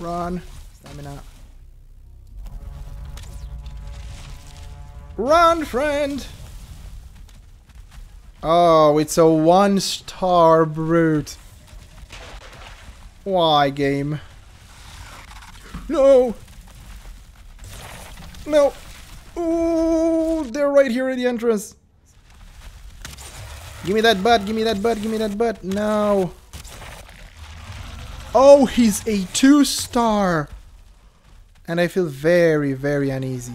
Run. Stamina. Run, friend! Oh, it's a one-star brute. Why, game? No! No! Ooh, they're right here at the entrance. Give me that butt, give me that butt, give me that butt. No. Oh, he's a two-star. And I feel very, very uneasy.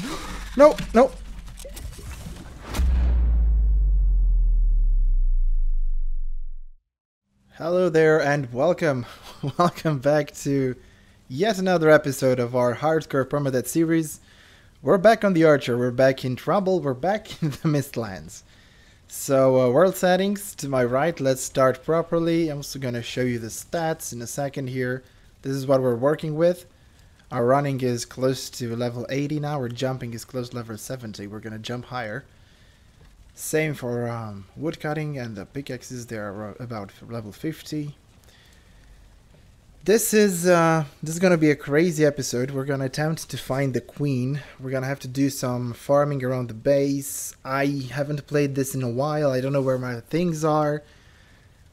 No, no. Hello there and welcome. welcome back to yet another episode of our Hardcore Permadeath series. We're back on the Archer, we're back in trouble, we're back in the Mistlands. So, uh, world settings to my right, let's start properly. I'm also going to show you the stats in a second here. This is what we're working with. Our running is close to level 80 now, our jumping is close to level 70. We're going to jump higher. Same for um, woodcutting and the pickaxes, they are about level 50. This is uh, this is gonna be a crazy episode. We're gonna attempt to find the queen. We're gonna have to do some farming around the base. I haven't played this in a while. I don't know where my things are.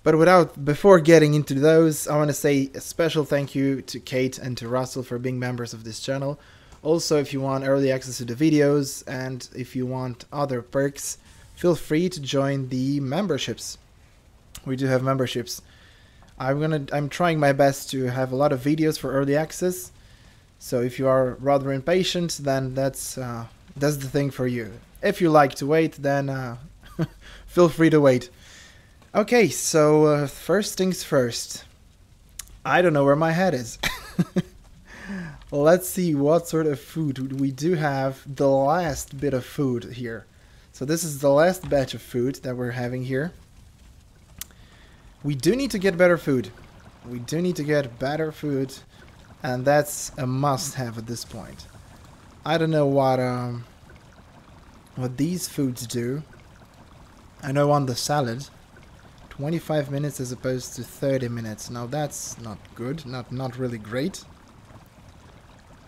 But without before getting into those, I want to say a special thank you to Kate and to Russell for being members of this channel. Also, if you want early access to the videos and if you want other perks, feel free to join the memberships. We do have memberships. I'm gonna I'm trying my best to have a lot of videos for early access. So if you are rather impatient, then that's uh, that's the thing for you. If you like to wait, then uh, feel free to wait. Okay, so uh, first things first. I don't know where my head is. Let's see what sort of food we do have. The last bit of food here. So this is the last batch of food that we're having here. We do need to get better food. We do need to get better food. And that's a must-have at this point. I don't know what um, what these foods do. I know on the salad, 25 minutes as opposed to 30 minutes. Now that's not good, not not really great.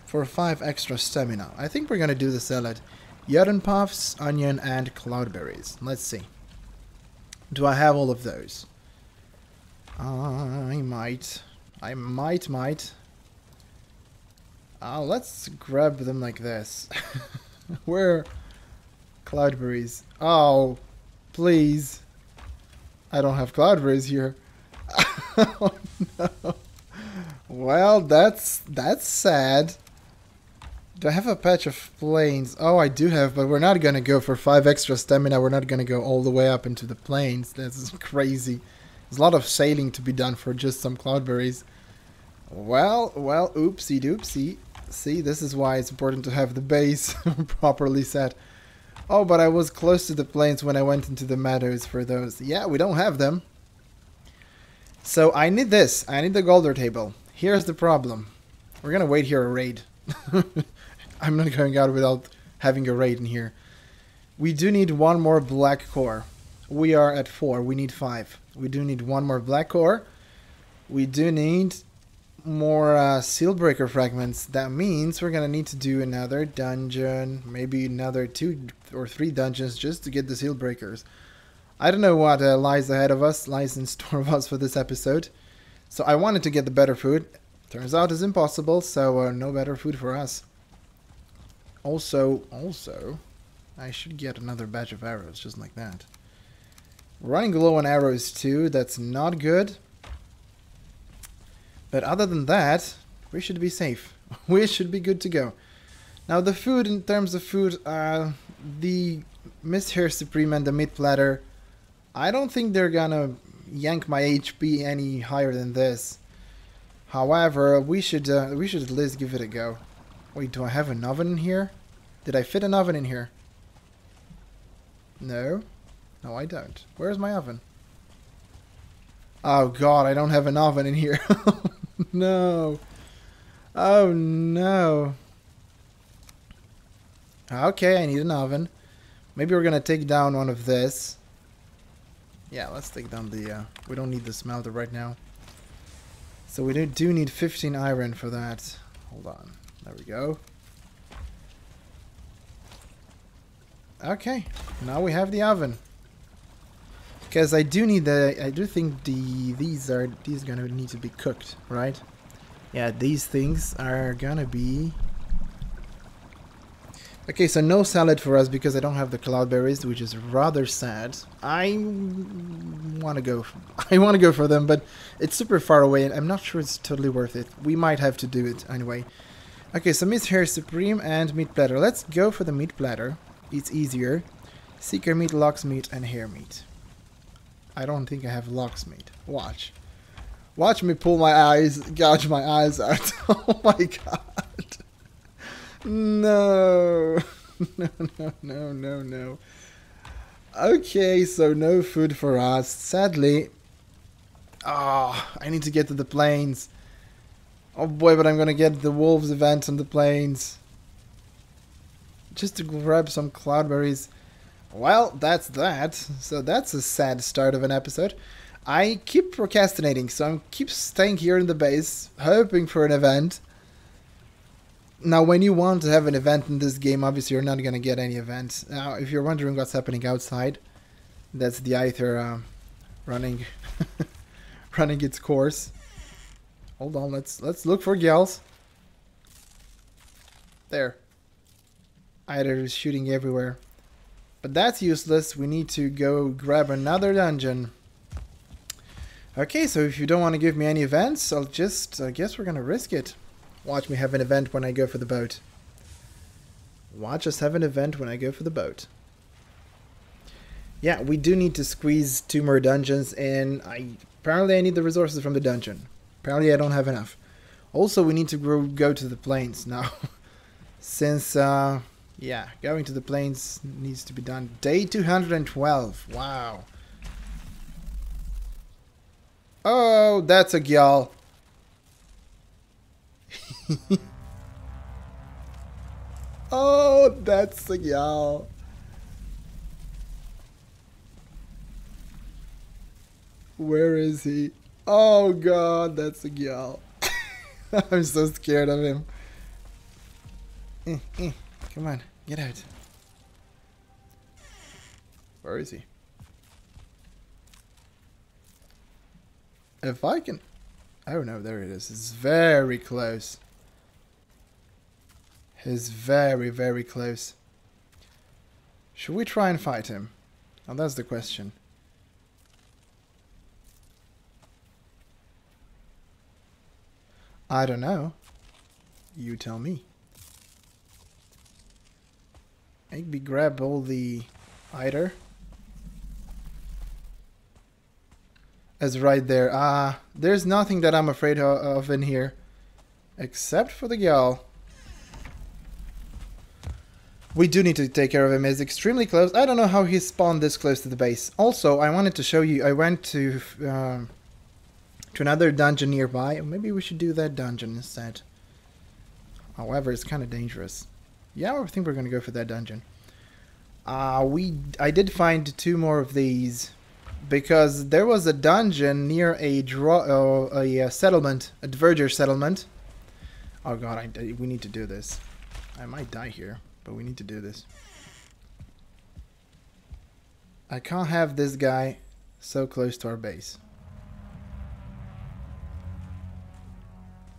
For 5 extra stamina. I think we're gonna do the salad. Jotun puffs, onion, and cloudberries. Let's see. Do I have all of those? I might. I might, might. Uh, let's grab them like this. Where? Cloudberries. Oh, please. I don't have cloudberries here. oh, no. Well, that's that's sad. Do I have a patch of plains? Oh, I do have, but we're not to go for 5 extra stamina. We're not to go all the way up into the plains. That's crazy. There's a lot of sailing to be done for just some cloudberries. Well, well, oopsie doopsie. See, this is why it's important to have the base properly set. Oh, but I was close to the plains when I went into the meadows for those. Yeah, we don't have them. So I need this. I need the Galdr table. Here's the problem. We're gonna wait here a raid. I'm not going out without having a raid in here. We do need one more black core. We are at four. We need five. We do need one more black core. We do need more uh, seal breaker fragments. That means we're gonna need to do another dungeon, maybe another two or three dungeons just to get the seal breakers. I don't know what uh, lies ahead of us, lies in store of us for this episode. So I wanted to get the better food. Turns out it's impossible, so uh, no better food for us. Also, also, I should get another batch of arrows, just like that. Running low on arrows too, that's not good. But other than that, we should be safe. We should be good to go. Now the food, in terms of food, uh, the Misthare Supreme and the Meat Platter, I don't think they're gonna yank my HP any higher than this. However, we should uh, we should at least give it a go. Wait, do I have an oven in here? Did I fit an oven in here? No. No, I don't. Where's my oven? Oh god, I don't have an oven in here. no. Oh no. Okay, I need an oven. Maybe we're gonna take down one of this. Yeah, let's take down the, uh, we don't need the smelter right now. So we do, do need 15 iron for that. Hold on. There we go. Okay, now we have the oven. Because I do need the, I do think the these are these are gonna need to be cooked, right? Yeah, these things are gonna be. Okay, so no salad for us because I don't have the cloudberries, which is rather sad. I want to go, I want to go for them, but it's super far away, and I'm not sure it's totally worth it. We might have to do it anyway. Okay, so Misthare Supreme and Meat Platter. Let's go for the Meat Platter. It's easier. Seeker Meat, Lox Meat, and Hare Meat. I don't think I have Meat. Watch. Watch me pull my eyes, gouge my eyes out. oh my god. No. No, no, no, no, no. Okay, so no food for us. Sadly. Ah, oh, I need to get to the plains. Oh boy, but I'm gonna get the wolves event on the plains. Just to grab some cloudberries. Well, that's that. So that's a sad start of an episode. I keep procrastinating, so I keep staying here in the base, hoping for an event. Now, when you want to have an event in this game, obviously you're not going to get any events. Now, if you're wondering what's happening outside, that's the Aether uh, running running its course. Hold on, let's let's look for gals. There. Aether is shooting everywhere. But that's useless. We need to go grab another dungeon. Okay, so if you don't want to give me any events, I'll just, I guess we're going to risk it. Watch me have an event when I go for the boat. Watch us have an event when I go for the boat. Yeah, we do need to squeeze two more dungeons, and I apparently I need the resources from the dungeon. Apparently I don't have enough. Also, we need to go, go to the plains now. Since, uh, yeah, going to the plains needs to be done. Day 212. Wow. Oh, that's a gjall. oh, that's a gjall. Where is he? Oh god, that's a gjall. I'm so scared of him. Eh, eh, come on, get out. Where is he? If I can... Oh no, there it is. It's very close. He's very, very close. Should we try and fight him? Now that's the question. I don't know. You tell me. Maybe grab all the Aether. is right there. Ah, uh, there's nothing that I'm afraid of in here. Except for the gjall. We do need to take care of him. He's extremely close. I don't know how he spawned this close to the base. Also, I wanted to show you. I went to um, to another dungeon nearby. Maybe we should do that dungeon instead. However, it's kind of dangerous. Yeah, I think we're going to go for that dungeon. Uh, we I did find two more of these because there was a dungeon near a draw uh, a, a, settlement, a Dvergr settlement. Oh god, I, we need to do this. I might die here, but we need to do this. I can't have this guy so close to our base.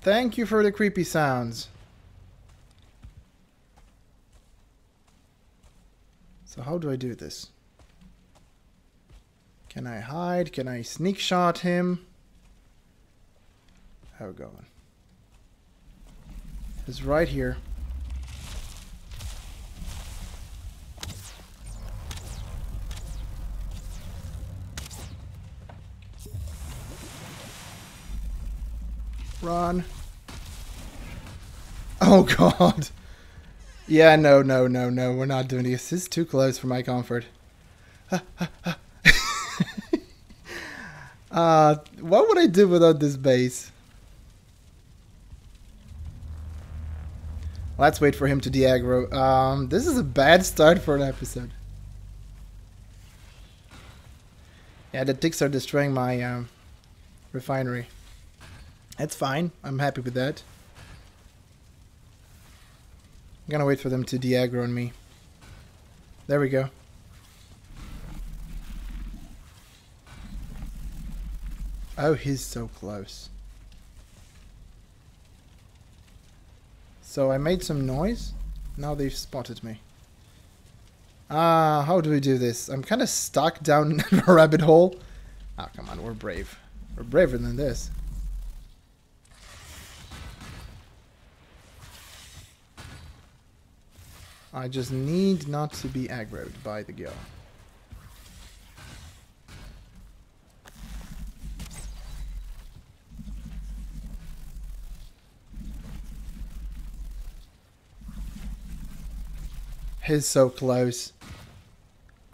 Thank you for the creepy sounds. So how do I do this? Can I hide? Can I sneak shot him? How we going? He's right here. Run. Oh god. Yeah, no, no, no, no. We're not doing this. This is too close for my comfort. Uh, what would I do without this base? Let's wait for him to de-aggro. Um, this is a bad start for an episode. Yeah, the ticks are destroying my um, refinery. That's fine. I'm happy with that. I'm gonna wait for them to de-aggro on me. There we go. Oh, he's so close. So I made some noise. Now they've spotted me. Ah, uh, how do we do this? I'm kind of stuck down in a rabbit hole. Ah, oh, come on, we're brave. We're braver than this. I just need not to be aggroed by the girl. He's so close.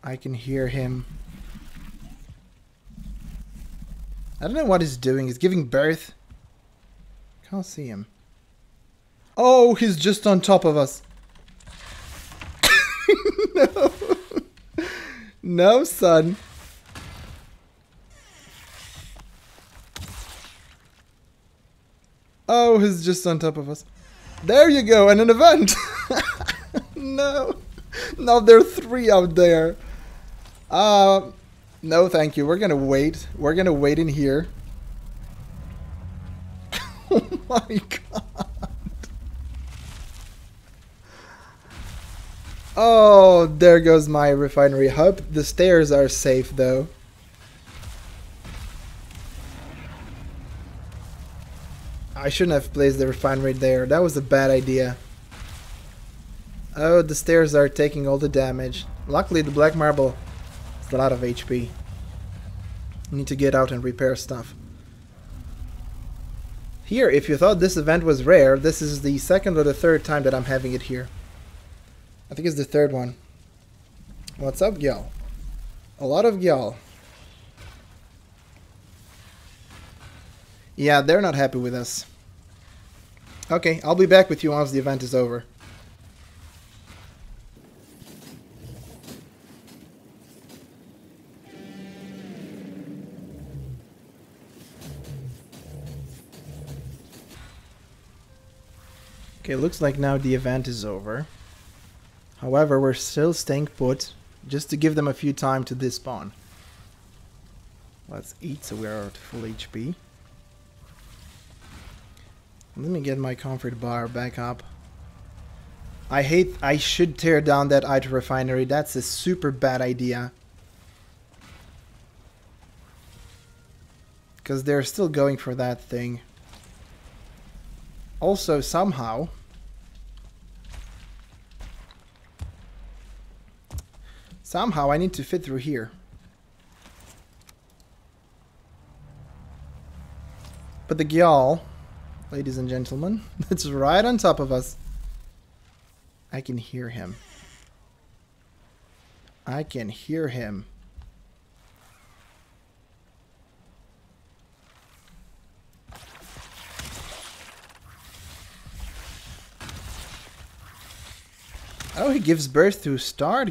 I can hear him. I don't know what he's doing. He's giving birth. Can't see him. Oh, he's just on top of us. No. No, son. Oh, he's just on top of us. There you go, and an event. no. Now there are three out there. Uh, no, thank you. We're gonna wait. We're gonna wait in here. oh my god. Oh, there goes my refinery hub. The stairs are safe though. I shouldn't have placed the refinery there. That was a bad idea. Oh, the stairs are taking all the damage. Luckily, the black marble is a lot of HP. Need to get out and repair stuff. Here, if you thought this event was rare, this is the second or the third time that I'm having it here. I think it's the third one. What's up, y'all? A lot of y'all. Yeah, they're not happy with us. Okay, I'll be back with you once the event is over. Okay, looks like now the event is over. However, we're still staying put, just to give them a few time to despawn. Let's eat so we are at full HP. Let me get my comfort bar back up. I hate, I should tear down that Eitr refinery. That's a super bad idea. Because they're still going for that thing. Also, somehow, Somehow I need to fit through here. But the Gjall, ladies and gentlemen, it's right on top of us. I can hear him. I can hear him. Oh, he gives birth to star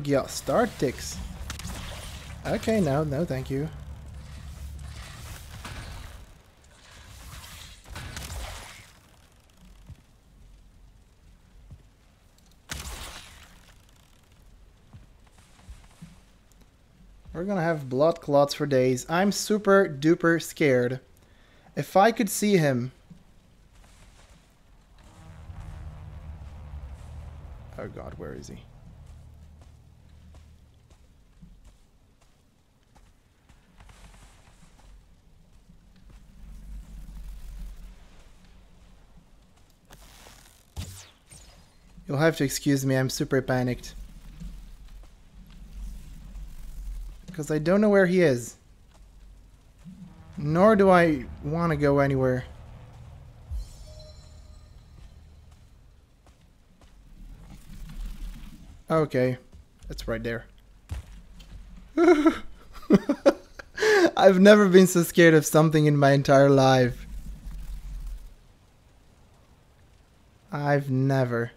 ticks. Okay, no, no, thank you. We're gonna have blood clots for days. I'm super duper scared. If I could see him Oh god, where is he? You'll have to excuse me, I'm super panicked. Because I don't know where he is. Nor do I want to go anywhere. Okay, it's right there. I've never been so scared of something in my entire life. I've never.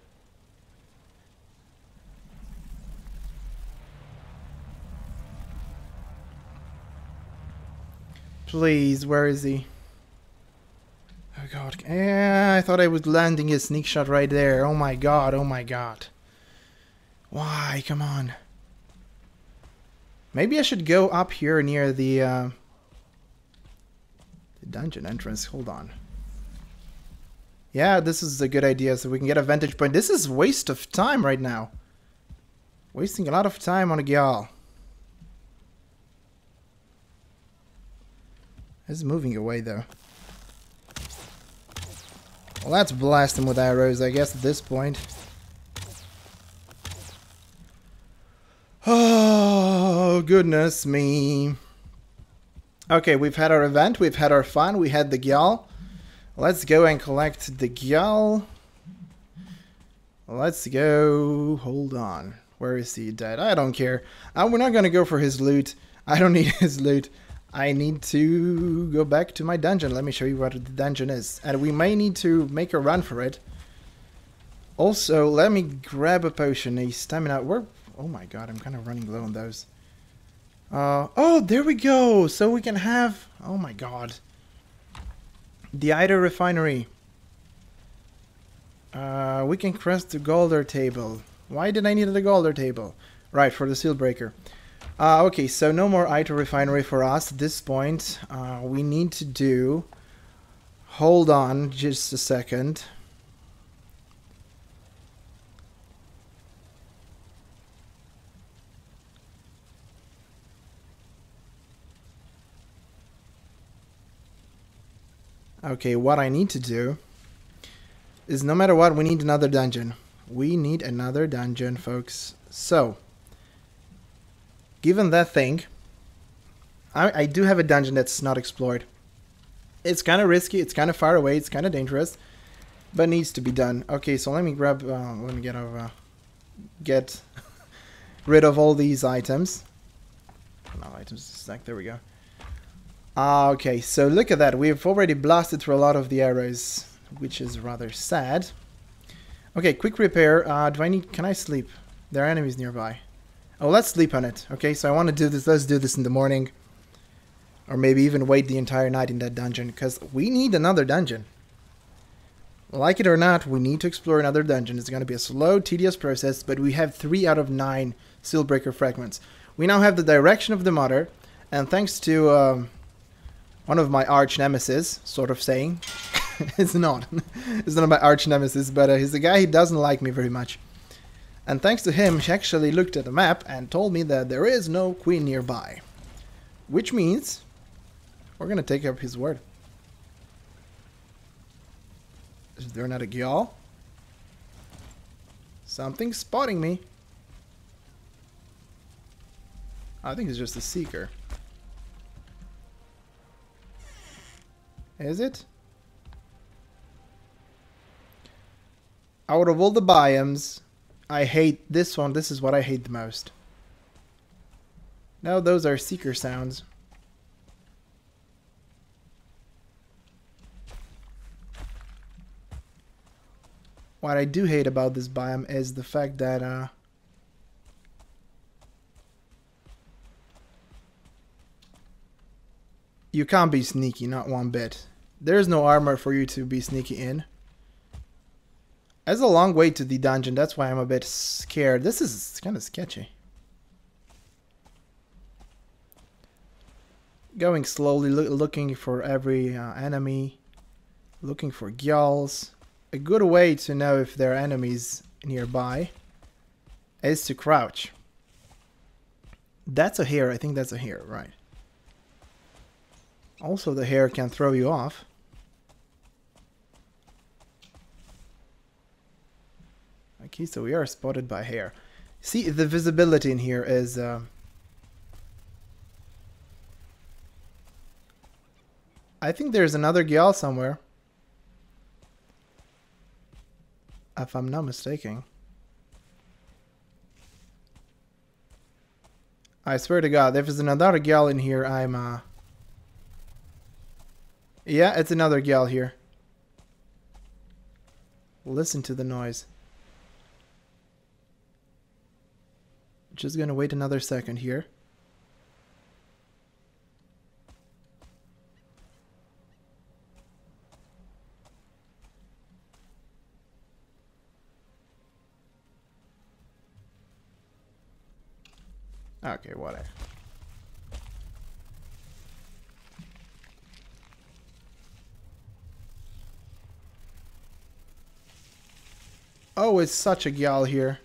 Please, where is he? Oh god. Eh, I thought I was landing a sneak shot right there. Oh my god, oh my god. Why? Come on. Maybe I should go up here near the, uh, the dungeon entrance. Hold on. Yeah, this is a good idea so we can get a vantage point. This is waste of time right now. Wasting a lot of time on a gjall. It's moving away though. Well, let's blast him with arrows, I guess, at this point. Oh, goodness me. Okay, we've had our event, we've had our fun, we had the Gjall. Let's go and collect the Gjall. Let's go... Hold on. Where is he dead? I don't care. Uh, we're not gonna go for his loot. I don't need his loot. I need to go back to my dungeon. Let me show you what the dungeon is. And we may need to make a run for it. Also, let me grab a potion, a stamina. Where? Oh my god, I'm kind of running low on those. Uh, oh, there we go. So we can have... Oh my god. The Eitr Refinery. Uh, we can crest the Galdr table. Why did I need the Galdr table? Right, for the seal breaker. Uh, okay, so no more Eitr Refinery for us at this point. Uh, we need to do... Hold on just a second. Okay, what I need to do is no matter what, we need another dungeon. We need another dungeon, folks. So, given that thing, I, I do have a dungeon that's not explored. It's kind of risky, it's kind of far away, it's kind of dangerous, but needs to be done. Okay, so let me grab, uh, let me get over, get rid of all these items. No, items stack, there we go. Ah, okay, so look at that. We've already blasted through a lot of the arrows, which is rather sad. Okay, quick repair. Uh, do I need... Can I sleep? There are enemies nearby. Oh, let's sleep on it. Okay, so I want to do this. Let's do this in the morning. Or maybe even wait the entire night in that dungeon, because we need another dungeon. Like it or not, we need to explore another dungeon. It's going to be a slow, tedious process, but we have 3 out of 9 Sealbreaker fragments. We now have the direction of the mother, and thanks to... Um, one of my arch nemesis, sort of saying. it's not. it's not my arch nemesis, but uh, he's a guy who doesn't like me very much. And thanks to him, she actually looked at the map and told me that there is no queen nearby. Which means we're gonna take up his word. Is there not a Gjall? Something's spotting me. I think it's just a seeker. Is it? Out of all the biomes, I hate this one. This is what I hate the most. Now those are seeker sounds. What I do hate about this biome is the fact that uh, you can't be sneaky, not one bit. There's no armor for you to be sneaky in. It's a long way to the dungeon, that's why I'm a bit scared. This is kind of sketchy. Going slowly, lo looking for every uh, enemy, looking for gjalls. A good way to know if there are enemies nearby is to crouch. That's a hare. I think that's a hare, right. Also the hare can throw you off. Okay, so we are spotted by hare. See, the visibility in here is... Uh, I think there's another Gjall somewhere. If I'm not mistaken. I swear to god, if there's another Gjall in here, I'm... Uh... Yeah, it's another Gjall here. Listen to the noise. Just gonna wait another second here. Okay, whatever. Oh, it's such a gal here.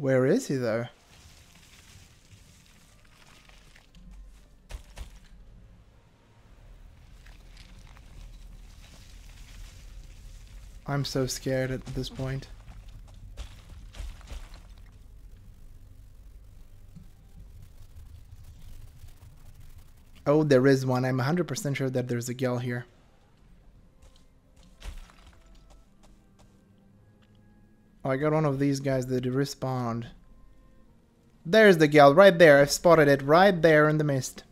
Where is he though? I'm so scared at this point. Oh, there is one. I'm 100% sure that there's a gjall here. I got one of these guys that respawned. There's the gjall, right there. I've spotted it right there in the mist.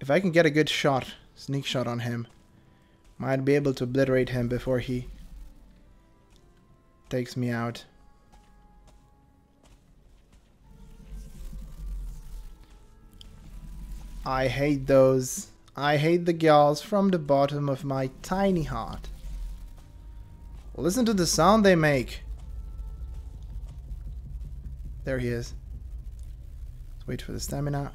If I can get a good shot, sneak shot on him, might be able to obliterate him before he takes me out. I hate those. I hate the gjalls from the bottom of my tiny heart. Listen to the sound they make. There he is. Let's wait for the stamina.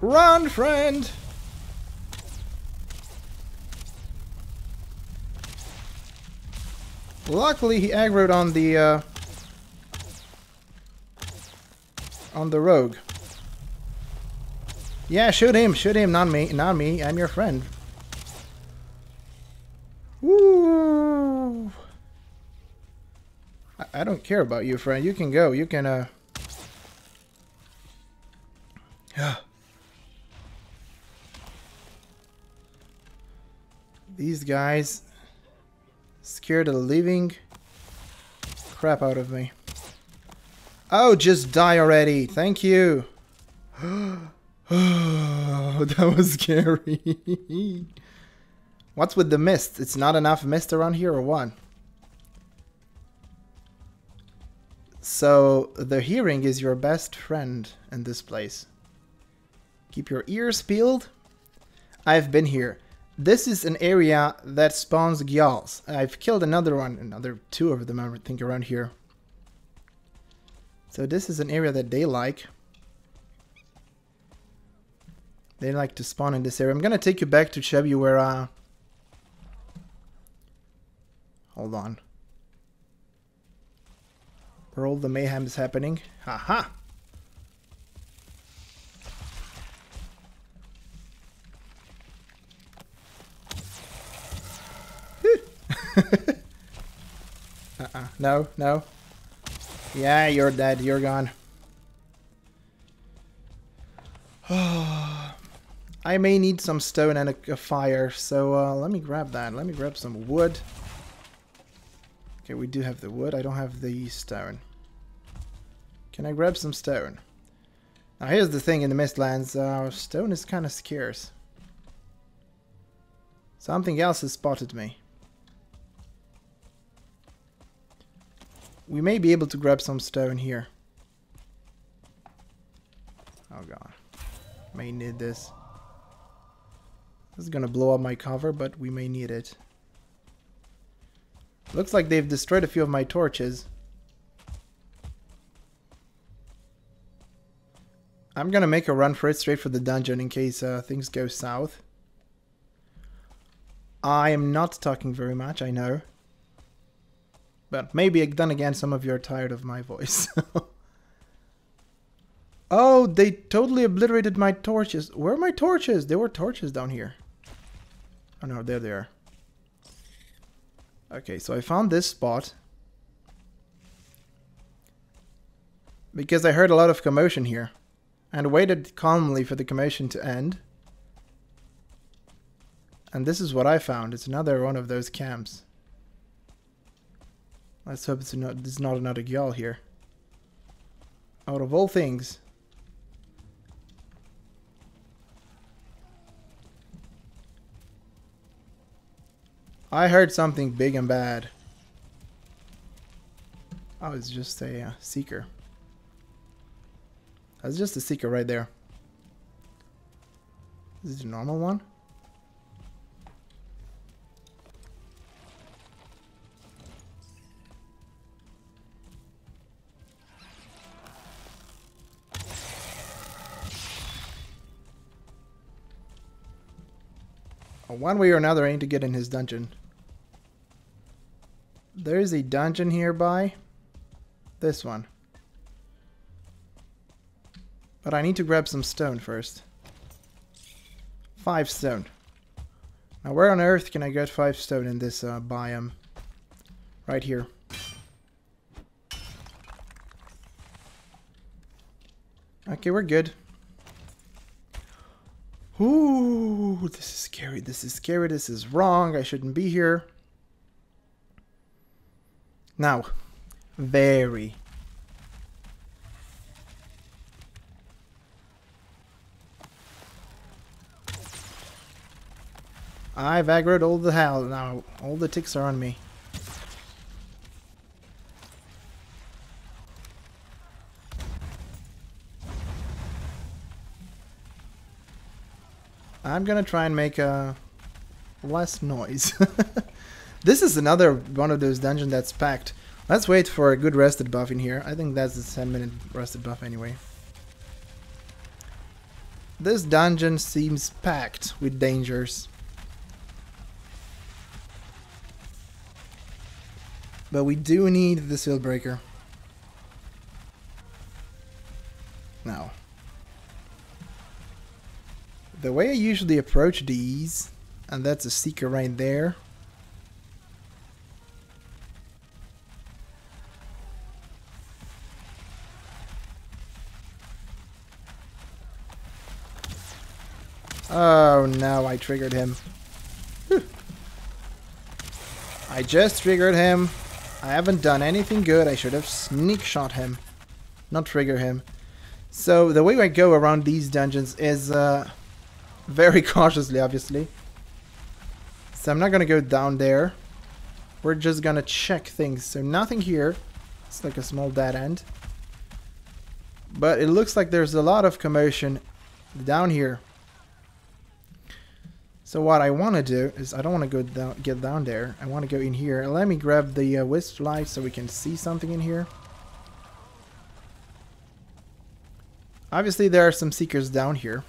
Run, friend! Luckily, he aggroed on the uh, on the rogue. Yeah, shoot him, shoot him, not me, not me. I'm your friend. I, don't care about you, friend. You can go. You can, uh... Yeah. These guys scared the living crap out of me. Oh, just die already. Thank you. oh, that was scary. What's with the mist? It's not enough mist around here or what? So, the hearing is your best friend in this place. Keep your ears peeled. I've been here. This is an area that spawns gjalls. I've killed another one, another two of them I think around here. So this is an area that they like. They like to spawn in this area. I'm gonna take you back to Chebby where uh, Hold on. Where all the mayhem is happening. Haha! uh-uh. No, no. Yeah, you're dead. You're gone. I may need some stone and a, a fire, so uh, let me grab that. Let me grab some wood. Okay, we do have the wood. I don't have the stone. Can I grab some stone? Now here's the thing in the Mistlands. Uh, stone is kind of scarce. Something else has spotted me. We may be able to grab some stone here. Oh god. May need this. This is gonna blow up my cover, but we may need it. Looks like they've destroyed a few of my torches. I'm gonna make a run for it straight for the dungeon in case uh, things go south. I am not talking very much, I know. But maybe then again some of you are tired of my voice. oh, they totally obliterated my torches. Where are my torches? There were torches down here. Oh no, there they are. Okay, so I found this spot. Because I heard a lot of commotion here. And waited calmly for the commotion to end. And this is what I found. It's another one of those camps. Let's hope it's not, there's not another gjall here. Out of all things. I heard something big and bad. I was just a uh, seeker. I was just a seeker right there. Is this a normal one? One way or another, I need to get in his dungeon. There's a dungeon nearby. This one. But I need to grab some stone first. Five stone. Now where on earth can I get five stone in this uh, biome? Right here. Okay, we're good. Ooh, this is scary. This is scary. This is wrong. I shouldn't be here. Now, very. I've aggroed all the hell. Now, all the ticks are on me. I'm gonna try and make a less noise. this is another one of those dungeons that's packed. Let's wait for a good rested buff in here. I think that's the 10 minute rested buff anyway. This dungeon seems packed with dangers. But we do need the seal breaker. Now, the way I usually approach these, and that's a seeker right there. Oh no, I triggered him. I just triggered him. I haven't done anything good. I should have sneak shot him, not trigger him. So the way I go around these dungeons is uh, very cautiously, obviously. So I'm not gonna go down there. We're just gonna check things. So nothing here. It's like a small dead end. But it looks like there's a lot of commotion down here. So what I want to do is I don't want to go down, get down there. I want to go in here. Let me grab the uh, wisp light so we can see something in here. Obviously there are some seekers down here.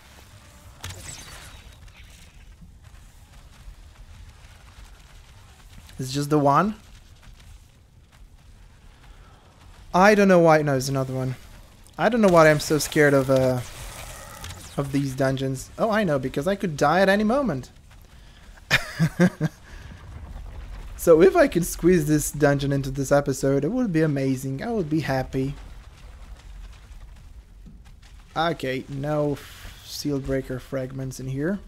It's just the one. I don't know why. No, it's another one. I don't know why I'm so scared of uh, of these dungeons. Oh, I know, because I could die at any moment. so if I could squeeze this dungeon into this episode, it would be amazing. I would be happy. Okay, no seal breaker fragments in here.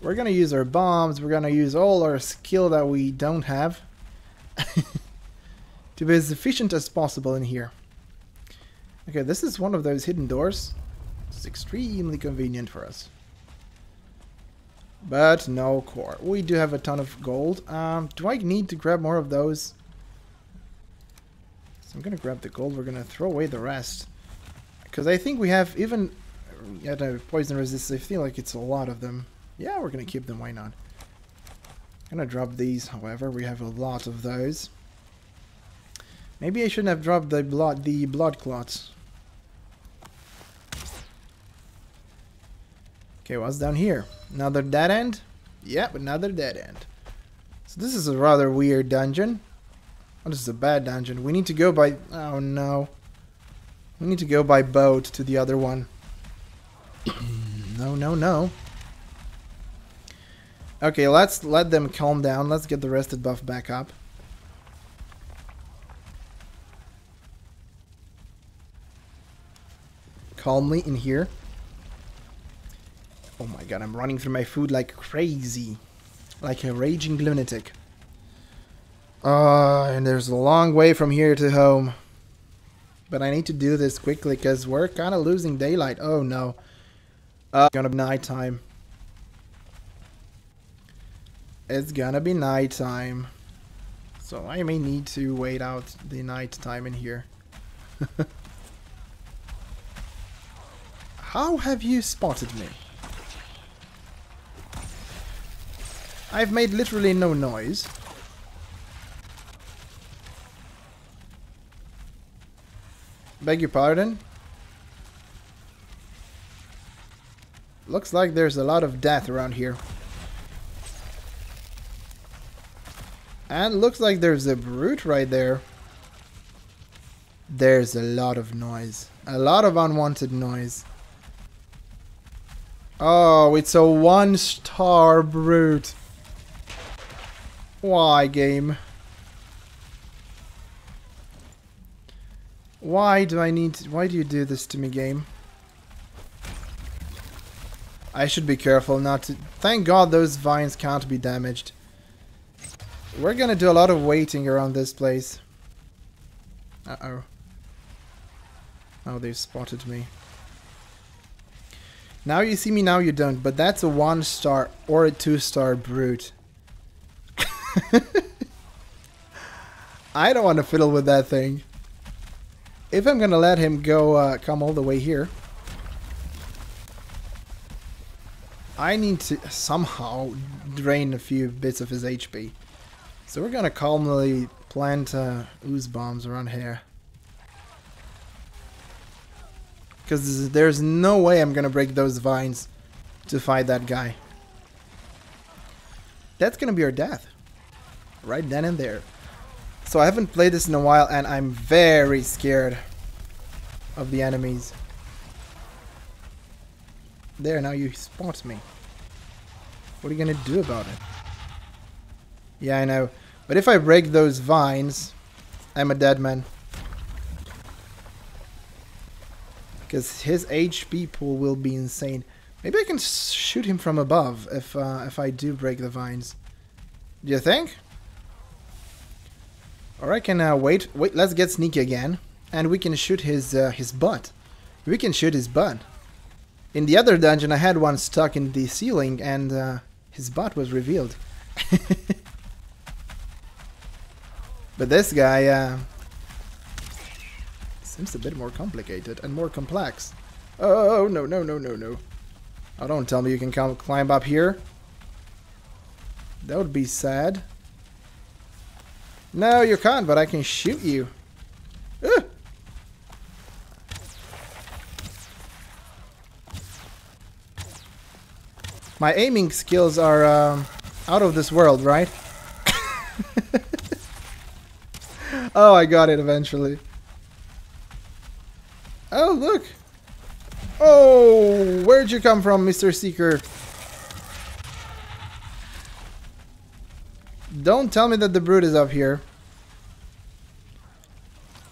We're gonna use our bombs, we're gonna use all our skill that we don't have to be as efficient as possible in here. Okay, this is one of those hidden doors. It's extremely convenient for us. But no core. We do have a ton of gold. Um, do I need to grab more of those? So I'm gonna grab the gold, we're gonna throw away the rest. Because I think we have even... Yeah, poison resist, I feel like it's a lot of them. Yeah, we're going to keep them. Why not? I'm going to drop these, however. We have a lot of those. Maybe I shouldn't have dropped the blood, the blood clots. Okay, what's down here? Another dead end? Yep, another dead end. So this is a rather weird dungeon. Oh, this is a bad dungeon. We need to go by... Oh, no. We need to go by boat to the other one. no, no, no. Okay, let's let them calm down. Let's get the rested buff back up. Calmly in here. Oh my god, I'm running through my food like crazy. Like a raging lunatic. Uh, and there's a long way from here to home. But I need to do this quickly because we're kind of losing daylight. Oh no. Uh, it's gonna be nighttime. It's gonna be nighttime. So I may need to wait out the night time in here. How have you spotted me? I've made literally no noise. Beg your pardon? looks like there's a lot of death around here. And looks like there's a brute right there. There's a lot of noise. A lot of unwanted noise. Oh, it's a one-star brute. Why, game? Why do I need to, Why do you do this to me, game? I should be careful not to... Thank God those vines can't be damaged. We're gonna do a lot of waiting around this place. Uh-oh. Oh, they've spotted me. Now you see me, now you don't. But that's a one star or a two star brute. I don't want to fiddle with that thing. If I'm gonna let him go, uh, come all the way here. I need to somehow drain a few bits of his HP. So we're gonna calmly plant uh, ooze bombs around here. Because there's no way I'm gonna break those vines to fight that guy. That's gonna be our death. Right then and there. So I haven't played this in a while and I'm very scared of the enemies. There, now you spot me. What are you gonna do about it? Yeah, I know. But if I break those vines, I'm a dead man. Because his HP pool will be insane. Maybe I can shoot him from above if uh, if I do break the vines. Do you think? Or I can uh, wait. Wait, let's get sneaky again, and we can shoot his uh, his butt. We can shoot his butt. In the other dungeon, I had one stuck in the ceiling, and uh, his butt was revealed. but this guy, uh, Seems a bit more complicated and more complex. Oh, no, no, no, no, no. Oh, don't tell me you can climb up here. That would be sad. No, you can't, but I can shoot you. Uh. My aiming skills are um, out of this world, right? oh, I got it eventually. Oh, look! Oh, where'd you come from, Mr. Seeker? Don't tell me that the brute is up here.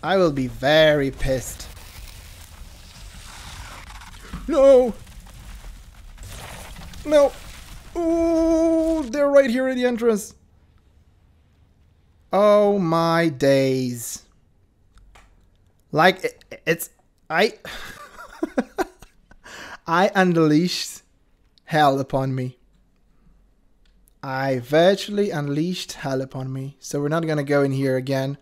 I will be very pissed. No! No! Ooh, they're right here at the entrance. Oh my days. Like, it, it's I I unleashed hell upon me. I virtually unleashed hell upon me. So we're not gonna go in here again.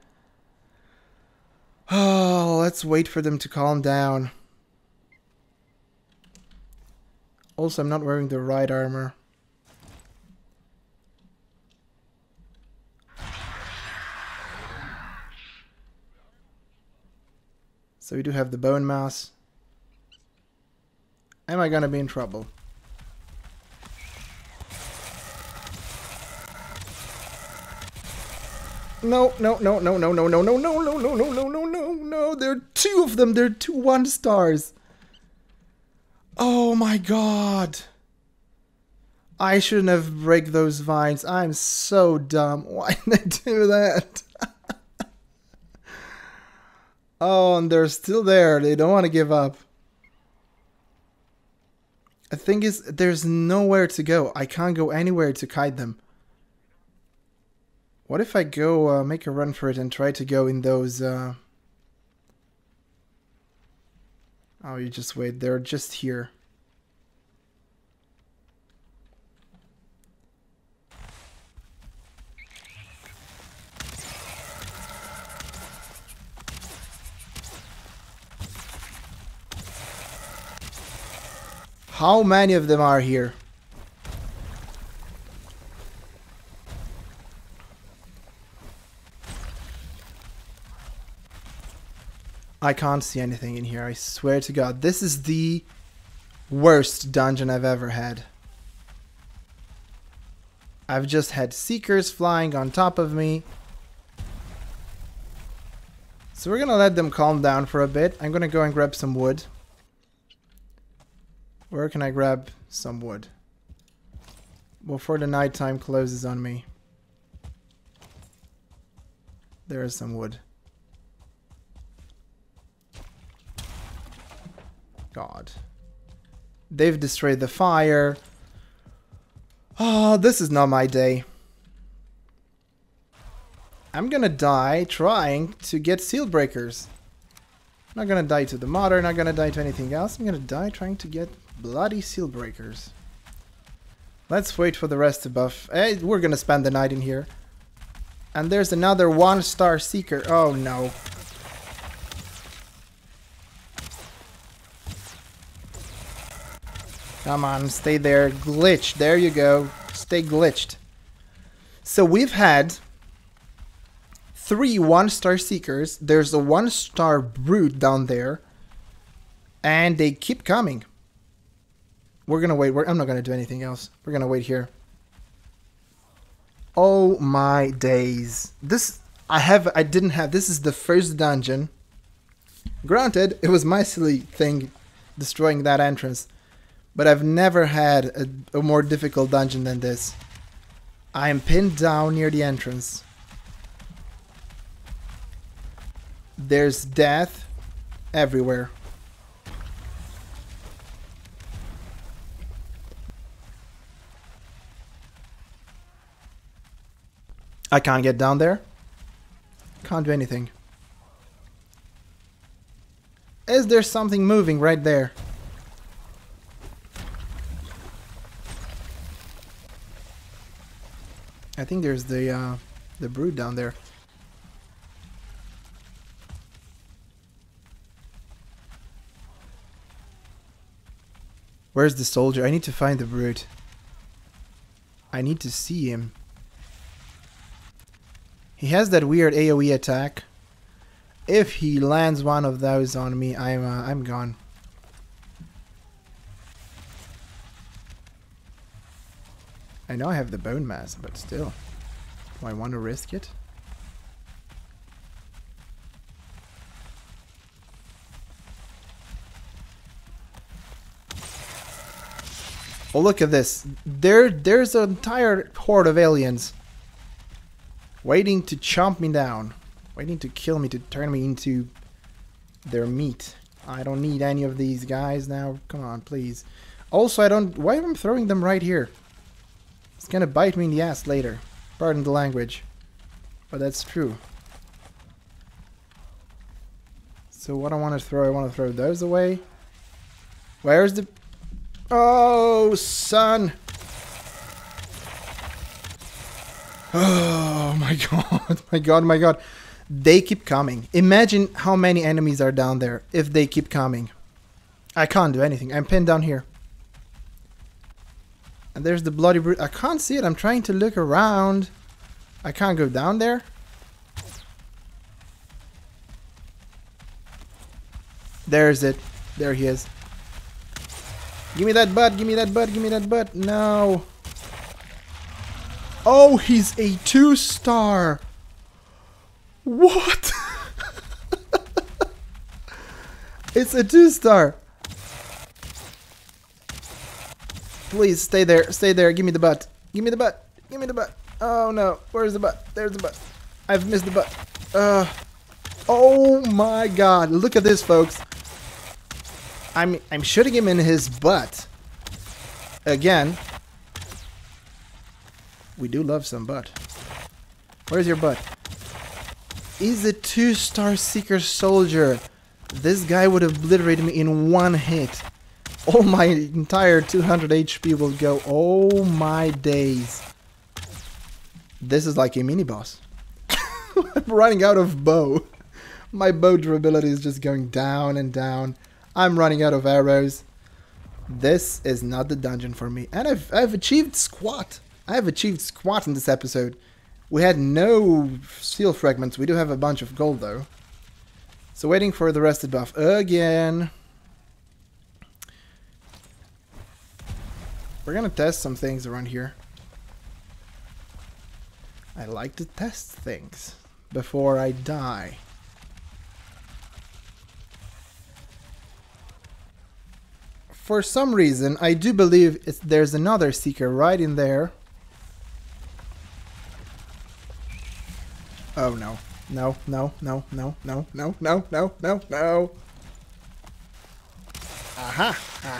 Oh, let's wait for them to calm down. Also, I'm not wearing the right armor. So we do have the Bonemass. Am I gonna be in trouble? No, no, no, no, no, no, no, no, no, no, no, no, no, no, no, no. There are two of them. There are two one stars. Oh my god. I shouldn't have break those vines. I'm so dumb. Why did I do that? Oh, and they're still there. They don't want to give up. The thing is, there's nowhere to go. I can't go anywhere to kite them. What if I go uh, make a run for it and try to go in those... Uh... Oh, you just wait. They're just here. How many of them are here? I can't see anything in here, I swear to god. This is the worst dungeon I've ever had. I've just had seekers flying on top of me. So we're gonna let them calm down for a bit. I'm gonna go and grab some wood. Where can I grab some wood? Before the nighttime closes on me. There is some wood. God. They've destroyed the fire. Oh, this is not my day. I'm gonna die trying to get seal breakers. Not gonna die to the Moder, not gonna die to anything else. I'm gonna die trying to get bloody seal breakers. Let's wait for the rest to buff. Hey, we're gonna spend the night in here. And there's another one-star seeker. Oh no. Come on, stay there. Glitch. There you go. Stay glitched. So we've had three one-star seekers. There's a one-star brute down there. And they keep coming. We're gonna wait. We're, I'm not gonna do anything else. We're gonna wait here. Oh my days. This I have I didn't have this is the first dungeon. Granted, it was my silly thing destroying that entrance. But I've never had a, a more difficult dungeon than this. I am pinned down near the entrance. There's death everywhere. I can't get down there. Can't do anything. Is there something moving right there? I think there's the uh, the brood down there. Where's the soldier? I need to find the brood. I need to see him. He has that weird AoE attack. If he lands one of those on me, I'm uh, I'm gone. I know I have the Bonemass, but still. Do I want to risk it? Oh, look at this. There, there's an entire horde of aliens waiting to chomp me down, waiting to kill me, to turn me into their meat. I don't need any of these guys now. Come on, please. Also, I don't... Why am I throwing them right here? It's gonna bite me in the ass later. Pardon the language. But that's true. So what I want to throw, I want to throw those away. Where's the... Oh, son! Oh my god, my god, my god. They keep coming. Imagine how many enemies are down there if they keep coming. I can't do anything. I'm pinned down here. And there's the bloody brute. I can't see it. I'm trying to look around. I can't go down there. There's it. There he is. Give me that butt. Give me that butt. Give me that butt. No. Oh, he's a two star. What? it's a two star. Please stay there. Stay there. Give me the butt. Give me the butt. Give me the butt. Oh no. Where's the butt? There's the butt. I've missed the butt. Uh. Oh my god. Look at this, folks. I'm I'm shooting him in his butt. Again. We do love some butt. Where's your butt? He's a two-star Seeker Soldier. This guy would obliterate me in one hit all my entire 200 HP will go. Oh my days. This is like a mini boss. I'm running out of bow. My bow durability is just going down and down. I'm running out of arrows. This is not the dungeon for me. And I've, I've achieved squat. I have achieved squat in this episode. We had no steel fragments. We do have a bunch of gold though. So waiting for the rested buff again. We're gonna test some things around here. I like to test things before I die. For some reason, I do believe there's another seeker right in there. Oh no. No, no, no, no, no, no, no, no, no, no. Aha,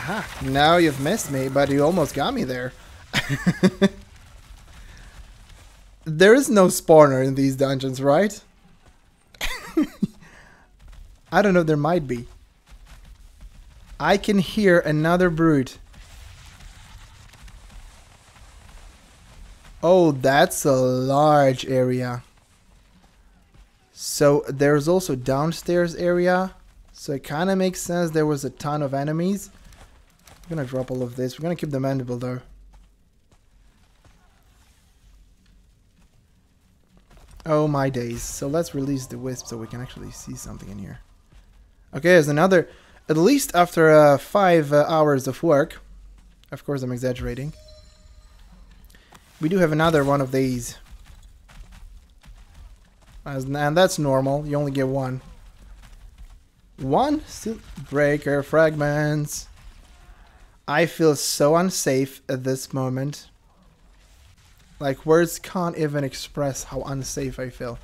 aha. Now you've missed me, but you almost got me there. there is no spawner in these dungeons, right? I don't know, there might be. I can hear another brute. Oh, that's a large area. So there's also downstairs area. So it kind of makes sense there was a ton of enemies. I'm gonna drop all of this. We're gonna keep the mandible though. Oh my days. So let's release the wisp so we can actually see something in here. Okay, there's another. At least after uh, five uh, hours of work. Of course I'm exaggerating. We do have another one of these. And that's normal. You only get one. One breaker fragments. I feel so unsafe at this moment. Like words can't even express how unsafe I feel.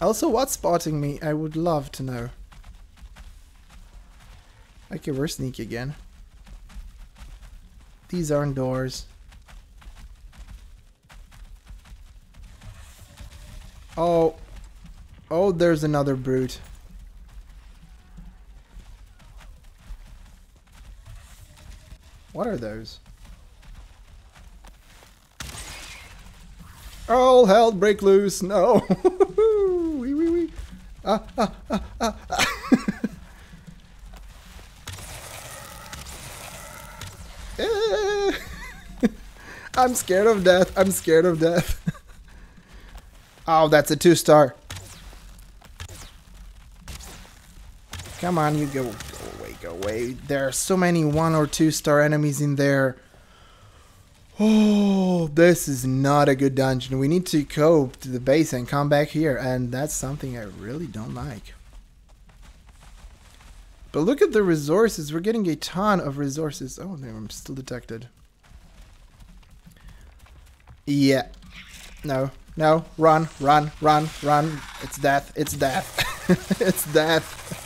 Also, what's spotting me? I would love to know. Okay, we're sneaky again. These aren't doors. Oh. Oh, there's another brute. What are those? All hell break loose. No. wee, wee, wee. Ah, ah, ah, ah, ah. I'm scared of death. I'm scared of death. Oh, that's a two star. Come on, you go, away. There are so many one or two star enemies in there. Oh, this is not a good dungeon. We need to go to the base and come back here, and that's something I really don't like. But look at the resources. We're getting a ton of resources. Oh, I'm still detected. Yeah. No, no, run, run, run, run. It's death, it's death. it's death.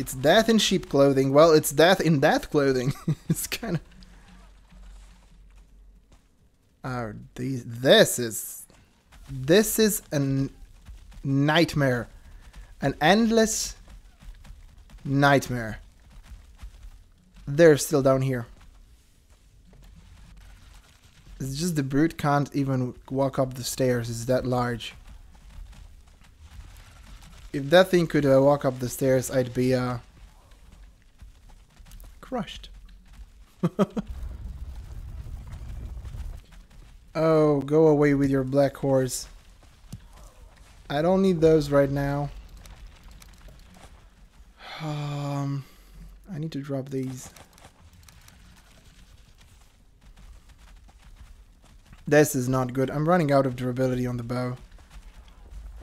It's death in sheep clothing. Well, it's death in death clothing. it's kind of... Oh, these, this is... This is a nightmare. An endless nightmare. They're still down here. It's just the brute can't even walk up the stairs. It's that large. If that thing could uh, walk up the stairs, I'd be uh, crushed. oh, go away with your black cores. I don't need those right now. Um, I need to drop these. This is not good. I'm running out of durability on the bow.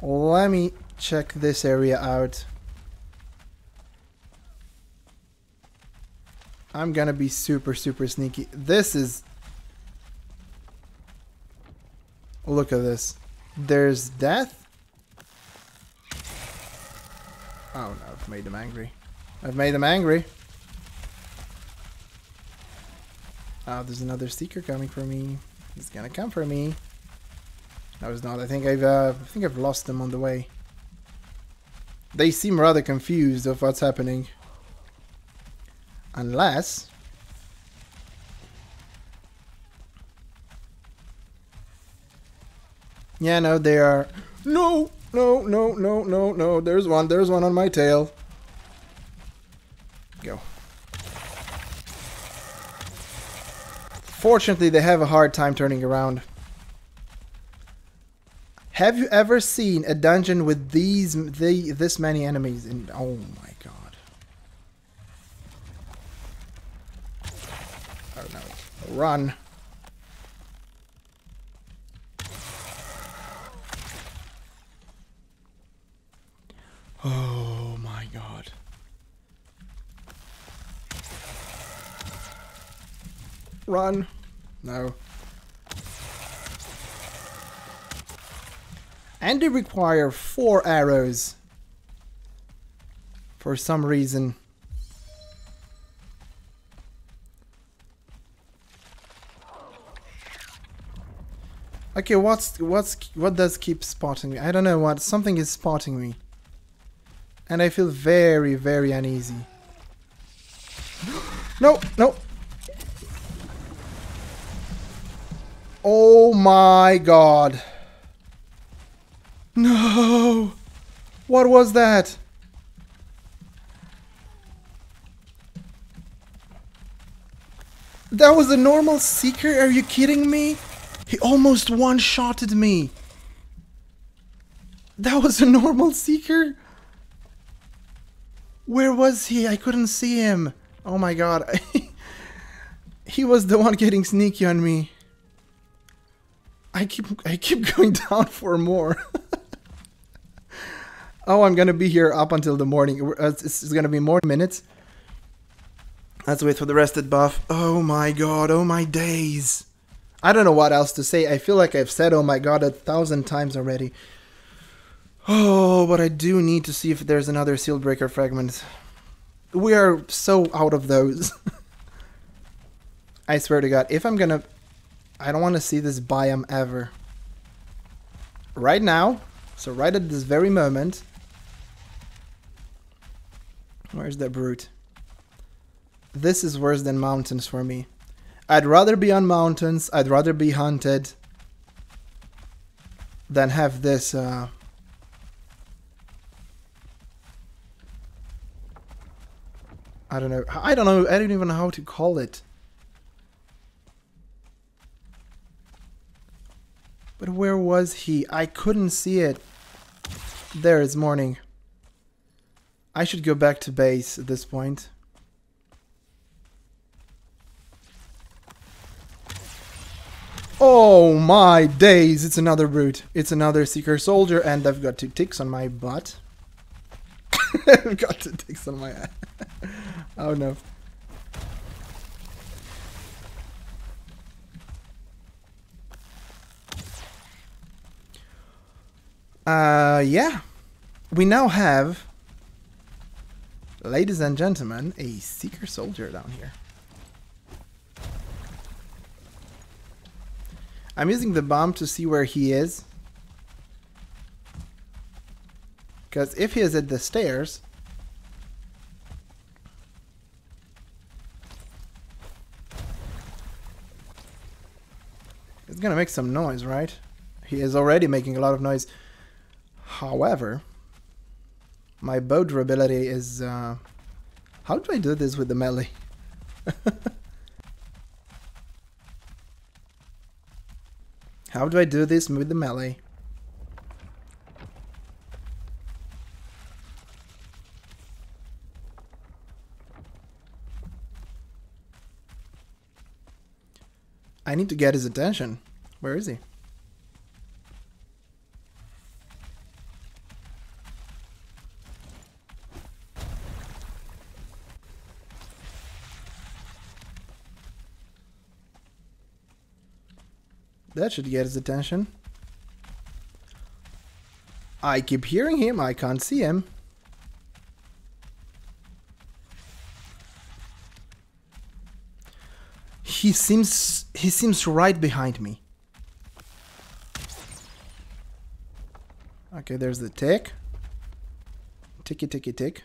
Let me check this area out. I'm gonna be super, super sneaky. This is... Look at this. There's death. Oh no, I've made them angry. I've made them angry. Oh, there's another seeker coming for me. He's gonna come for me. No, he's not. I think I've uh, I think I've lost them on the way. They seem rather confused of what's happening. Unless Yeah, no, they are. No, no, no, no, no, no. There's one. There's one on my tail. Go. Fortunately, they have a hard time turning around. Have you ever seen a dungeon with these the this many enemies in oh my god. Oh no. Run. Oh my god. Run. No. And they require four arrows. For some reason. Okay, what's what's what does keep spotting me? I don't know what something is spotting me. And I feel very, very uneasy. no, no. Oh my god. No! What was that? That was a normal seeker? Are you kidding me? He almost one-shotted me. That was a normal seeker? Where was he? I couldn't see him. Oh my god. he was the one getting sneaky on me. I keep I keep going down for more. Oh, I'm gonna be here up until the morning. Uh, it's, gonna be more minutes. Let's wait for the rested buff. Oh my god, oh my days. I don't know what else to say. I feel like I've said oh my god a thousand times already. Oh, but I do need to see if there's another seal breaker fragment. We are so out of those. I swear to god, if I'm gonna... I don't want to see this biome ever. Right now, so right at this very moment, Where's the brute? This is worse than mountains for me. I'd rather be on mountains, I'd rather be hunted than have this uh, I don't know. I don't know. I don't even know how to call it. But where was he? I couldn't see it. There is morning. I should go back to base at this point. Oh my days, it's another brute. It's another Seeker Soldier and I've got two ticks on my butt. I've got two ticks on my ass. oh no. Uh, yeah. We now have Ladies and gentlemen, a Seeker Soldier down here. I'm using the bomb to see where he is. Because if he is at the stairs... It's gonna make some noise, right? He is already making a lot of noise. However... My bow durability is... Uh, how do I do this with the melee? how do I do this with the melee? I need to get his attention. Where is he? That should get his attention. I keep hearing him, I can't see him. He seems he seems right behind me. Okay, there's the tick. Ticky ticky tick.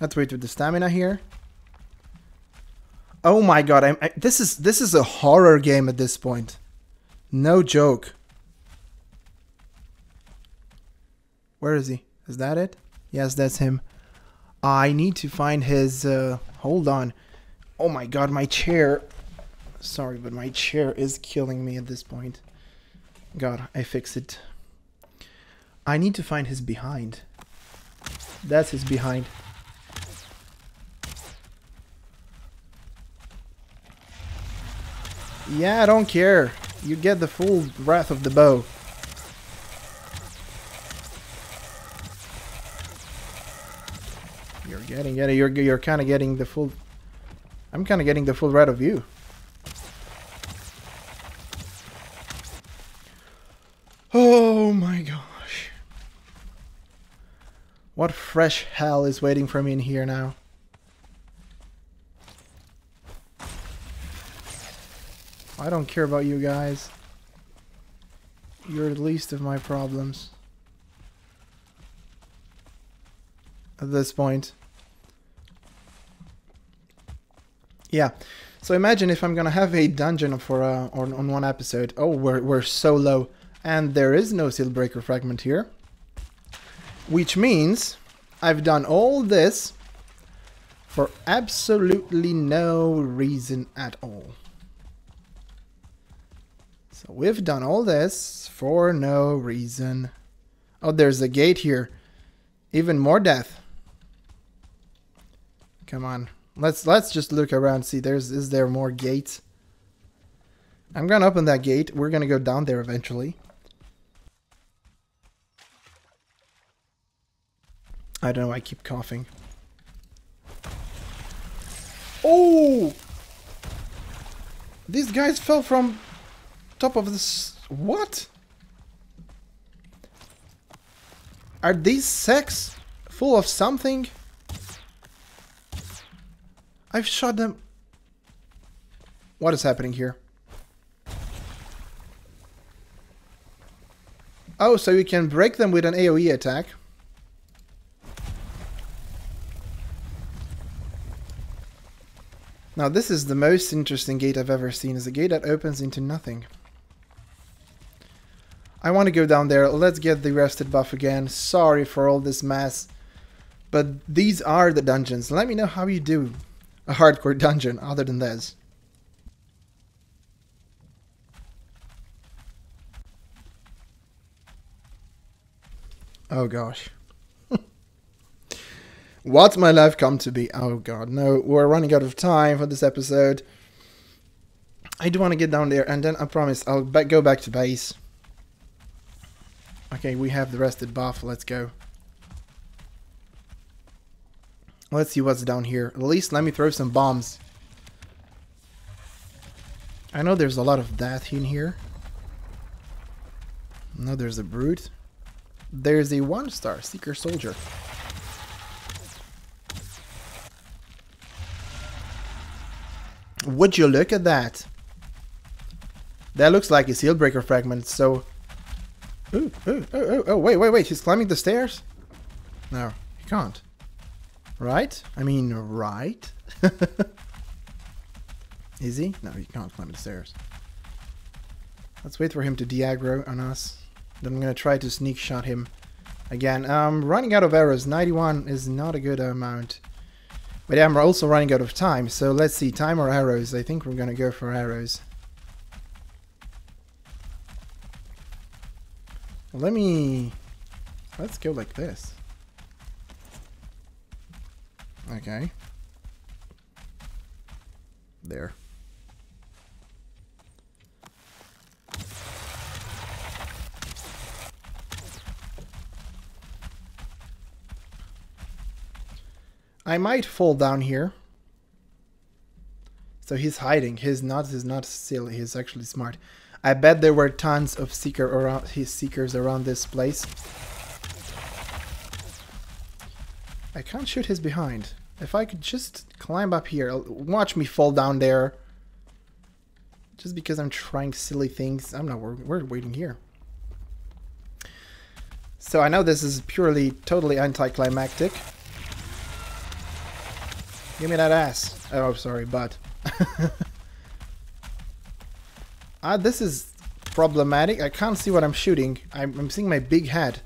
Let's wait with the stamina here. Oh my god, I'm, I, this is this is a horror game at this point. No joke. Where is he? Is that it? Yes, that's him. I need to find his uh hold on. Oh my god, my chair Sorry, but my chair is killing me at this point. God, I fix it. I need to find his behind. That's his behind. Yeah, I don't care. You get the full wrath of the bow. You're getting it. You're you're kind of getting the full. I'm kind of getting the full wrath of you. Oh my gosh. What fresh hell is waiting for me in here now? I don't care about you guys. You're the least of my problems. At this point. Yeah. So imagine if I'm gonna have a dungeon for uh, on, on one episode. Oh, we're, we're so low. And there is no seal breaker fragment here. Which means I've done all this for absolutely no reason at all. So we've done all this for no reason. Oh, there's a gate here. Even more death. Come on. Let's let's just look around see there's is there more gates? I'm gonna open that gate. We're gonna go down there eventually. I don't know, I keep coughing. Oh! These guys fell from top of this... What? Are these sacks full of something? I've shot them... What is happening here? Oh, so you can break them with an AoE attack. Now this is the most interesting gate I've ever seen, is a gate that opens into nothing. I want to go down there, let's get the rested buff again, sorry for all this mess. But these are the dungeons, let me know how you do a hardcore dungeon other than this. Oh gosh. What's my life come to be? Oh god, no, we're running out of time for this episode. I do want to get down there, and then I promise I'll go back to base. Okay, we have the rested buff, let's go. Let's see what's down here. At least let me throw some bombs. I know there's a lot of death in here. No, there's a brute. There's a one-star Seeker Soldier. Would you look at that? That looks like a seal breaker fragment, so... Ooh, ooh, ooh, ooh, oh, wait, wait, wait, he's climbing the stairs? No, he can't. Right? I mean, right? Is he? No, he can't climb the stairs. Let's wait for him to de-aggro on us. Then I'm gonna try to sneak shot him again. Um, running out of arrows. 91 is not a good amount. But yeah, I'm also running out of time, so let's see, time or arrows? I think we're gonna go for arrows. Let me... Let's go like this. Okay. There. I might fall down here. So he's hiding. His nuts is not silly. He's actually smart. I bet there were tons of seeker around his seekers around this place. I can't shoot his behind. If I could just climb up here, watch me fall down there. Just because I'm trying silly things. I'm not, we're, we're waiting here. So I know this is purely, totally anticlimactic. Give me that ass. Oh, sorry, butt. ah, this is problematic. I can't see what I'm shooting. I'm, I'm seeing my big head.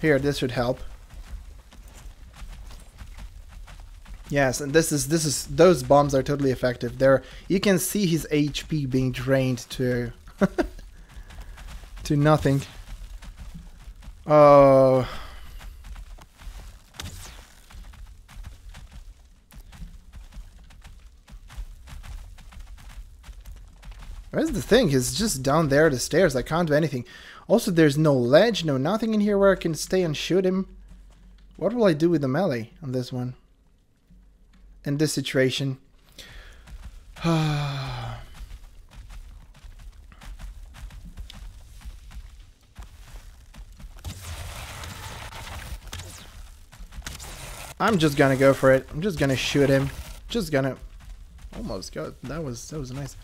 Here, this should help. Yes, and this is this is those bombs are totally effective. There you can see his HP being drained to to nothing. Oh. Where's the thing? He's just down there the stairs. I can't do anything. Also, there's no ledge, no nothing in here where I can stay and shoot him. What will I do with the melee on this one? In this situation? I'm just gonna go for it. I'm just gonna shoot him. Just gonna almost got that was that was nice.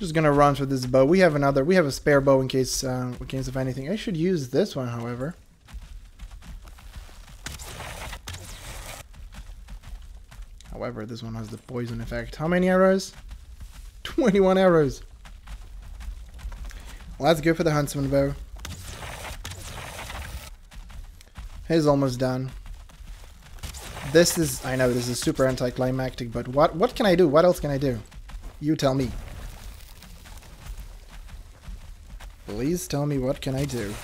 Just gonna run for this bow. We have another. We have a spare bow in case, uh, in case of anything. I should use this one, however. However, this one has the poison effect. How many arrows? 21 arrows. Let's go for the huntsman bow. He's almost done. This is, I know this is super anticlimactic, but what, what can I do? What else can I do? You tell me. Please tell me what can I do.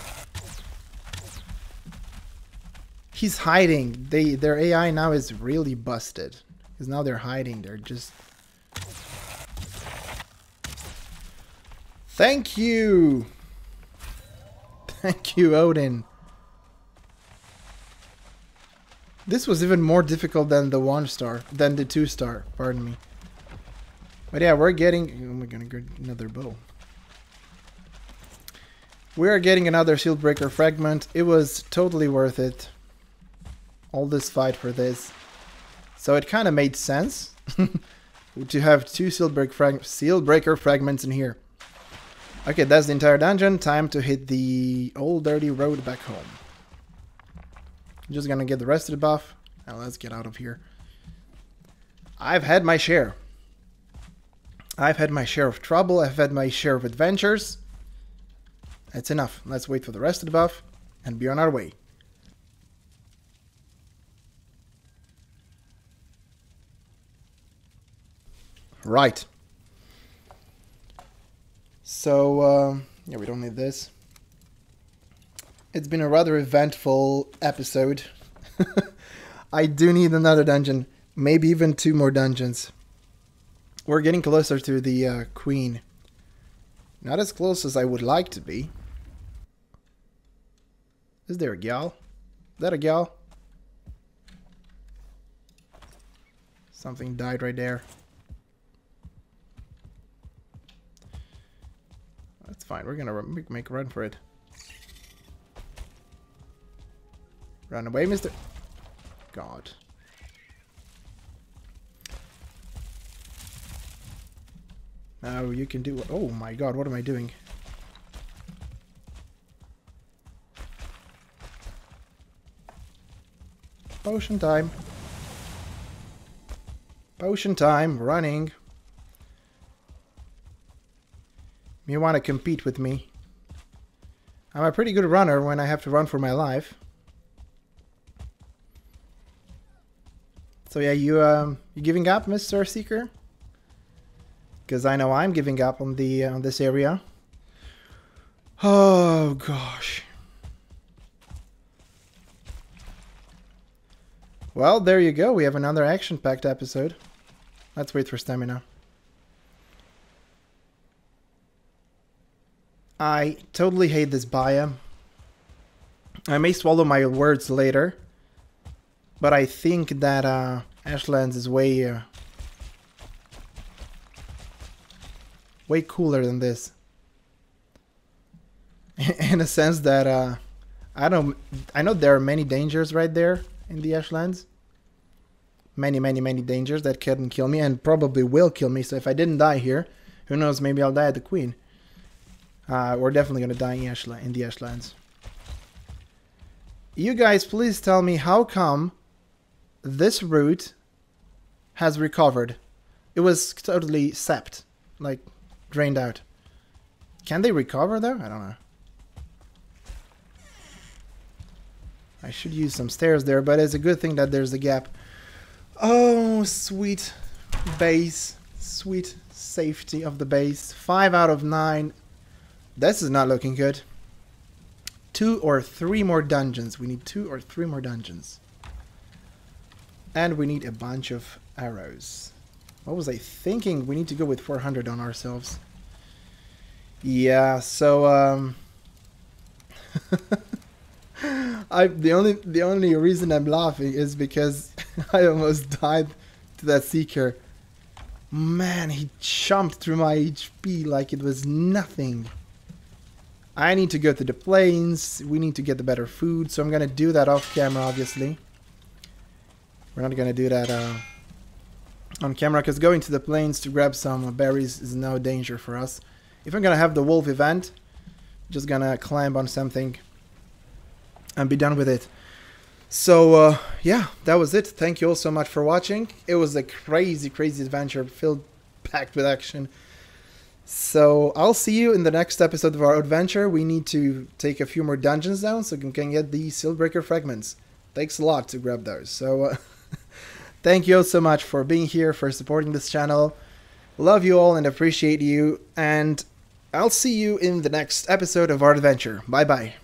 He's hiding. They their AI now is really busted. Because now they're hiding. They're just Thank you. Thank you, Odin. This was even more difficult than the one star, than the two star, pardon me. But yeah, we're getting, oh, we're gonna get another bow. We are getting another shield breaker fragment. It was totally worth it. All this fight for this. So it kind of made sense to have two shield, break shield breaker fragments in here. Okay, that's the entire dungeon. Time to hit the old dirty road back home. I'm just gonna get the rest of the buff. Now let's get out of here. I've had my share. I've had my share of trouble. I've had my share of adventures. That's enough. Let's wait for the rest of the buff and be on our way. Right. So, uh, yeah, we don't need this. It's been a rather eventful episode. I do need another dungeon, maybe even two more dungeons. We're getting closer to the uh, queen. Not as close as I would like to be. Is there a gjall? Is that a gjall? Something died right there. That's fine. We're gonna make a run for it. Run away, mister. God. Now you can do... Oh my god, what am I doing? Potion time. Potion time, running. You want to compete with me? I'm a pretty good runner when I have to run for my life. So yeah, you um, you giving up, Mr. Seeker? Because I know I'm giving up on the uh, on this area. Oh gosh. Well, there you go. We have another action-packed episode. Let's wait for stamina. I totally hate this biome. I may swallow my words later. But I think that uh, Ashlands is way uh, way cooler than this. in a sense that uh, I don't I know there are many dangers right there in the Ashlands. Many, many, many dangers that can kill me and probably will kill me. So if I didn't die here, who knows? Maybe I'll die at the Queen. Uh, we're definitely gonna die in, Ashla in the Ashlands. You guys, please tell me how come this root has recovered. It was totally sapped, like drained out. Can they recover though? I don't know. I should use some stairs there, but it's a good thing that there's a gap. Oh, sweet base. Sweet safety of the base. 5 out of 9. This is not looking good. Two or three more dungeons. We need two or three more dungeons. And we need a bunch of arrows. What was I thinking? We need to go with 400 on ourselves. Yeah, so um I the only the only reason I'm laughing is because I almost died to that seeker. Man, he jumped through my HP like it was nothing. I need to go to the plains. We need to get the better food, so I'm gonna do that off camera, obviously. We're not gonna do that uh, on camera because going to the plains to grab some berries is no danger for us. If I'm gonna have the wolf event, just gonna climb on something and be done with it. So uh, yeah, that was it. Thank you all so much for watching. It was a crazy, crazy adventure filled, packed with action. So I'll see you in the next episode of our adventure. We need to take a few more dungeons down so we can get the Sealbreaker fragments. Takes a lot to grab those. So uh, thank you all so much for being here, for supporting this channel. Love you all and appreciate you. And I'll see you in the next episode of our adventure. Bye bye.